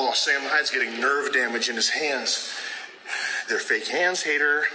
Oh, Sam Hyde's getting nerve damage in his hands. They're fake hands, hater.